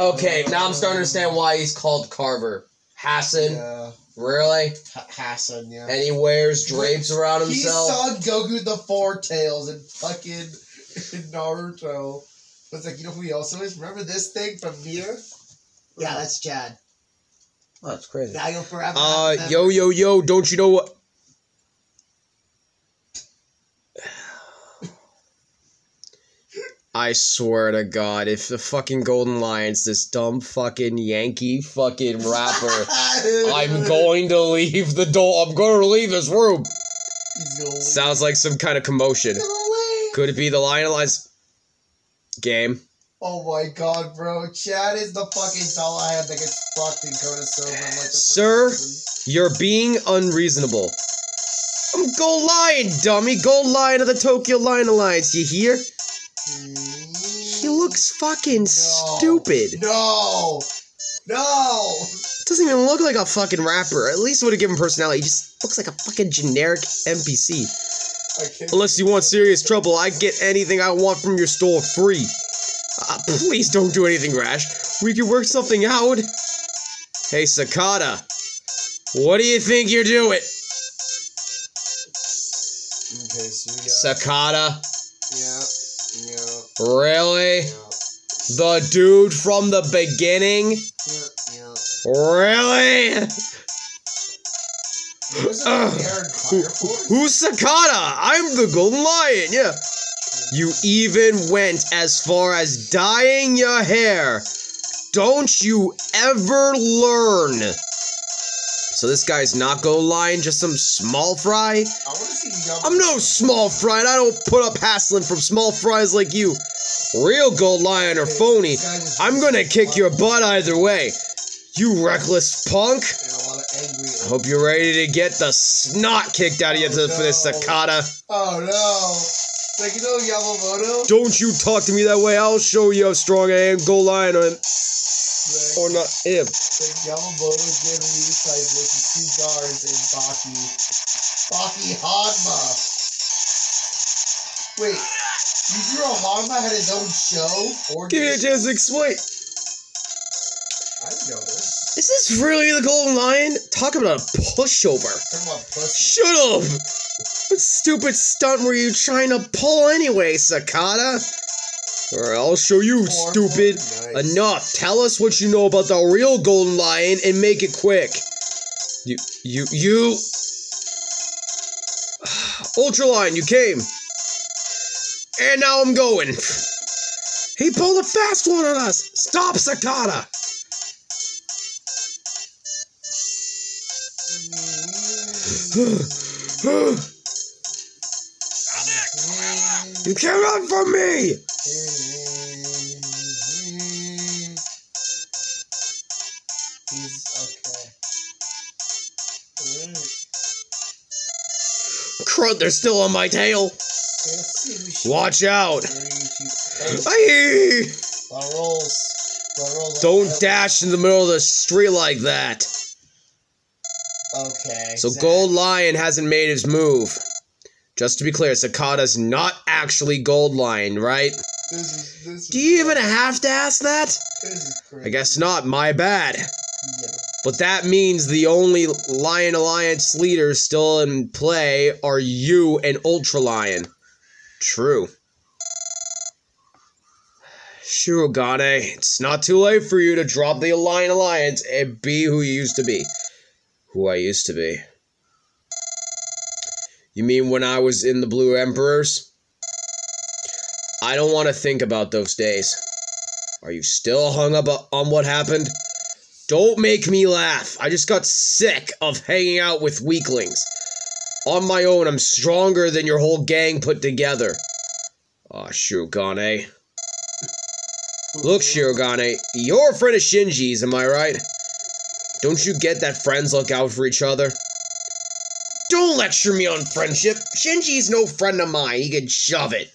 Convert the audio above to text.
Okay, now I'm starting to understand why he's called Carver. Hassan, Yeah. really? Ha- Hassan, yeah. And he wears drapes around himself. He himself. saw Goku the Four Tails in fucking in Naruto. It's like, you know who he also is? Remember this thing from Nier? Yeah, that's Chad. Oh, that's crazy. Now you'll forever Uh, yo, yo, yo, don't you know what? I swear to God, if the fucking Golden Lions, this dumb fucking Yankee fucking rapper, I'm going to leave the door. I'm going to leave this room. Sounds like some kind of commotion. Could it be the Lion Lions game? Oh my god, bro. Chad is the fucking doll I have that gets fucked in Kona Silver. Like Sir? You're being unreasonable. I'm Gold Lion, dummy. Gold Lion of the Tokyo Lion Alliance. You hear? He looks fucking stupid. No. No. Doesn't even look like a fucking rapper. At least would have given personality. He just looks like a fucking generic NPC. Unless you want serious trouble, I get anything I want from your store free. Uh, please don't do anything rash. We can work something out. Hey, Sakata. What do you think you're doing? Okay, so. Sakata? yeah. Yeah. Really? The dude from the beginning? Really? Aaron Who, who's Sakata? I'm the Golden Lion, yeah. You even went as far as dyeing your hair. Don't you ever learn? So this guy's not Golden Lion, just some small fry? I'm no small fry, and I don't put up hassling from small fries like you. Real Gold Lion or phony, I'm gonna kick your butt either way. You reckless punk. I hope you're ready to get the snot kicked out of you for this. Sakata. Oh no! It's like you know Yamamoto. Don't you talk to me that way. I'll show you how strong I am. Go lion on or not him. like Yamamoto did Ryusai versus two guards and Baki. Baki Hanma. Wait, Yujiro Hanma had his own show? Or Give me a chance to explain. I know this. Is this really the Golden Lion? Talk about a pushover. Talking about pussy. Shut up! What stupid stunt were you trying to pull anyway, Sakata? Or I'll show you, Poor stupid. Nice. Enough. Tell us what you know about the real Golden Lion and make it quick. You, you, you. Ultra Lion, you came. And now I'm going. He pulled a fast one on us. Stop, Sakata. You can't run from me. He's okay. Crud, they're still on my tail. Let's see. We should- Watch out. Three, Aye. Lot of rolls. Lot of rolls. Don't dash in the middle of the street like that. Okay. So. Gold Lion hasn't made his move. Just to be clear, Sakata's not actually Gold Lion, right? This is this. Do you even have to ask that? This is crazy. I guess not, my bad. Yeah. But that means the only Lion Alliance leaders still in play are you and Ultra Lion. True. Shirogane, it's not too late for you to drop the Lion Alliance and be who you used to be. Who I used to be. You mean when I was in the Blue Emperors? I don't want to think about those days. Are you still hung up on what happened? Don't make me laugh. I just got sick of hanging out with weaklings. On my own, I'm stronger than your whole gang put together. Aw, oh, eh? Shirogane. Look, Shirogane, eh, you're a friend of Shinji's, am I right? Don't you get that friends look out for each other? Don't lecture me on friendship. Shinji's no friend of mine. He can shove it.